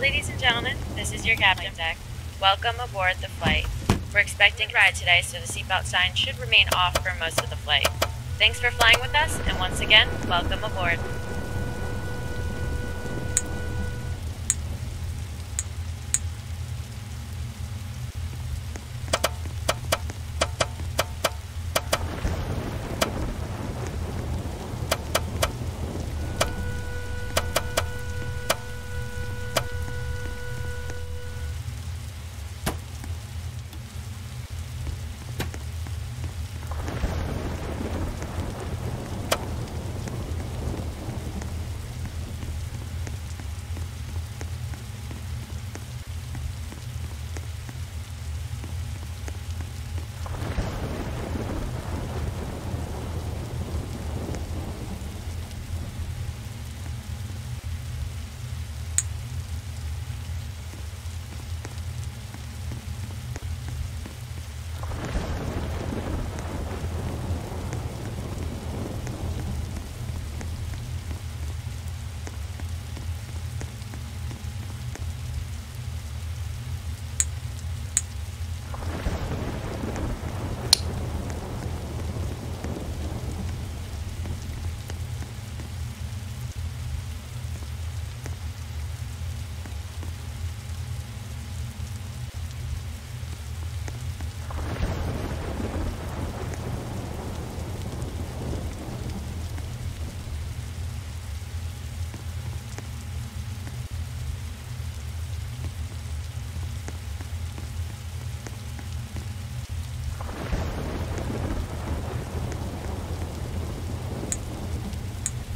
Ladies and gentlemen. This is your captain deck. Welcome aboard the flight. We're expecting a ride today, so the seatbelt sign should remain off for most of the flight. Thanks for flying with us, and once again, welcome aboard.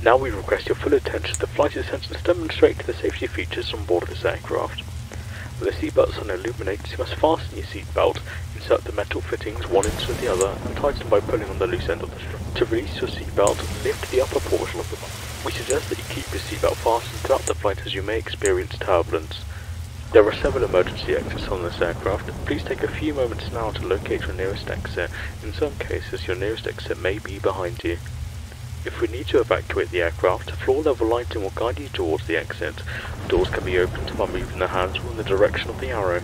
Now we request your full attention. The flight attendants demonstrate the safety features on board this aircraft. With the seatbelt sign illuminates, you must fasten your seatbelt, insert the metal fittings one into the other, and tighten by pulling on the loose end of the strap. To release your seatbelt, lift the upper portion of the belt. We suggest that you keep your seatbelt fastened throughout the flight as you may experience turbulence. There are several emergency exits on this aircraft. Please take a few moments now to locate your nearest exit. In some cases, your nearest exit may be behind you. If we need to evacuate the aircraft, floor level lighting will guide you towards the exit. Doors can be opened by moving the handle in the direction of the arrow.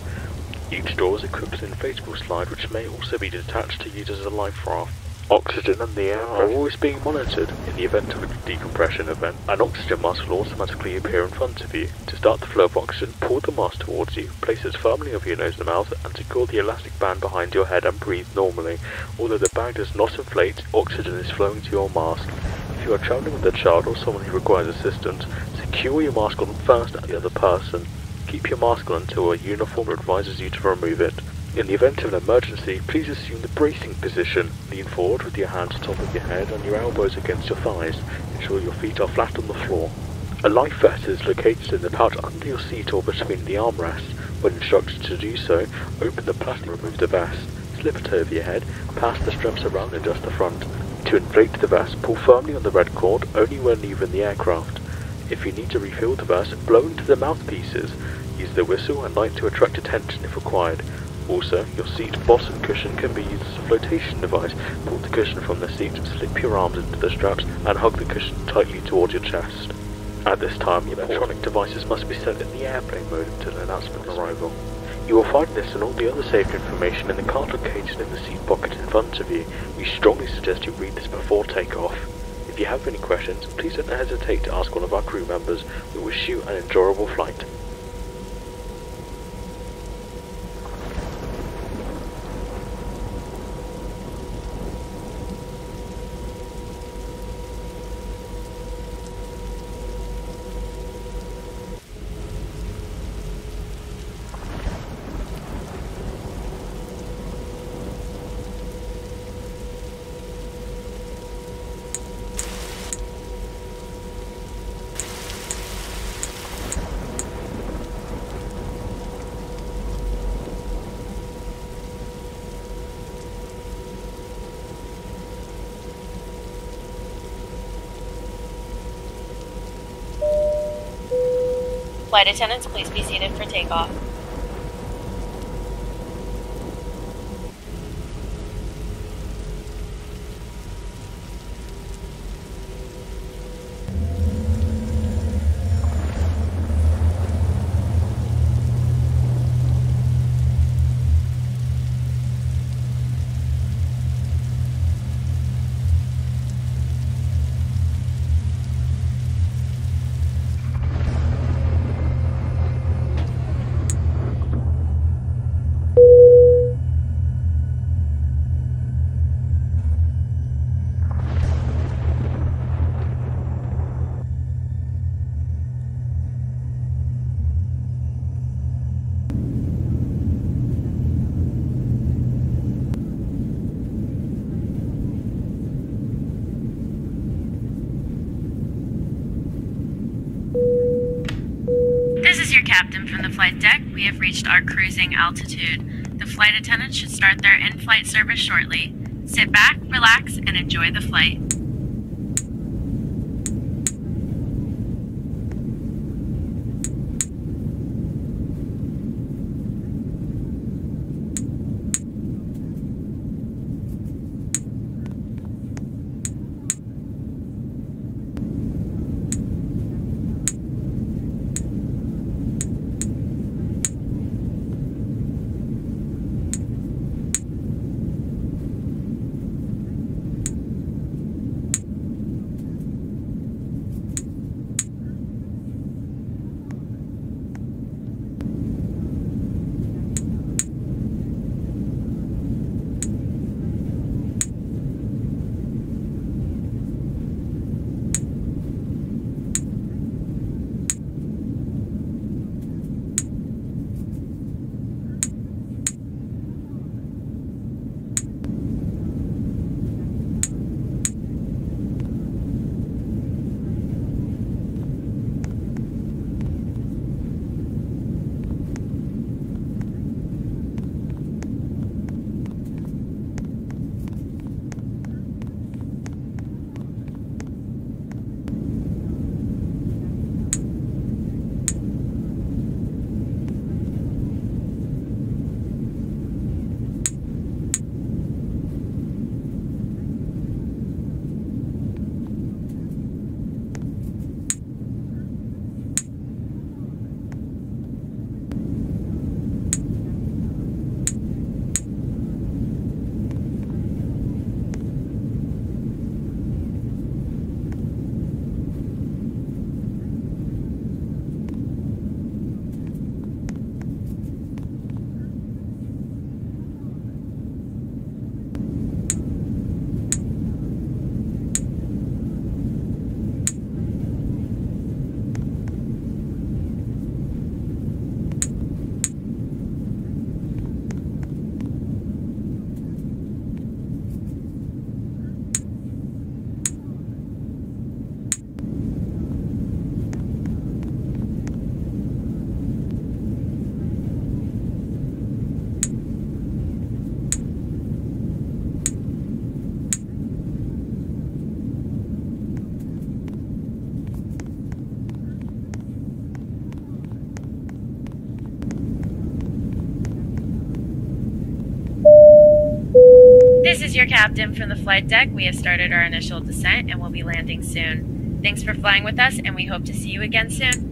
Each door is equipped with an inflatable slide which may also be detached to use as a life raft. Oxygen and the air are always being monitored. In the event of a decompression event, an oxygen mask will automatically appear in front of you. To start the flow of oxygen, pull the mask towards you, place it firmly over your nose and mouth, and secure the elastic band behind your head and breathe normally. Although the bag does not inflate, oxygen is flowing to your mask. If you are traveling with a child or someone who requires assistance, secure your mask on first at the other person. Keep your mask on until a uniform advises you to remove it. In the event of an emergency, please assume the bracing position. Lean forward with your hands on top of your head and your elbows against your thighs. Ensure your feet are flat on the floor. A life vest is located in the pouch under your seat or between the armrests. When instructed to do so, open the plastic and remove the vest. Slip it over your head, pass the straps around and adjust the front. To inflate the vest, pull firmly on the red cord only when leaving the aircraft. If you need to refill the vest, blow into the mouthpieces. Use the whistle and light to attract attention if required. Also, your seat bottom cushion can be used as a flotation device. Pull the cushion from the seat, slip your arms into the straps, and hug the cushion tightly towards your chest. At this time, your electronic devices must be set in the airplane mode until announcement arrival. You will find this and all the other safety information in the card located in the seat pocket in front of you. We strongly suggest you read this before takeoff. If you have any questions, please don't hesitate to ask one of our crew members. We wish you an enjoyable flight. Flight attendants, please be seated for takeoff. Captain from the flight deck. We have reached our cruising altitude. The flight attendants should start their in flight service shortly. Sit back, relax, and enjoy the flight. This is your captain from the flight deck. We have started our initial descent and will be landing soon. Thanks for flying with us, and we hope to see you again soon.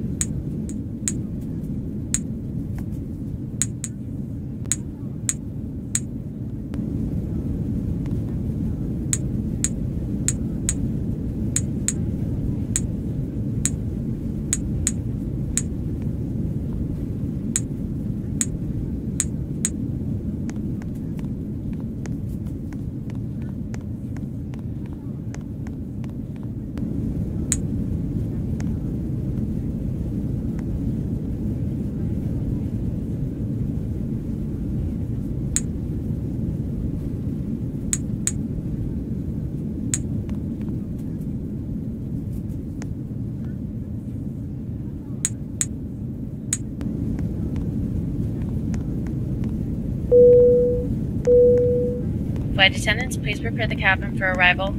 Flight attendants, please prepare the cabin for arrival.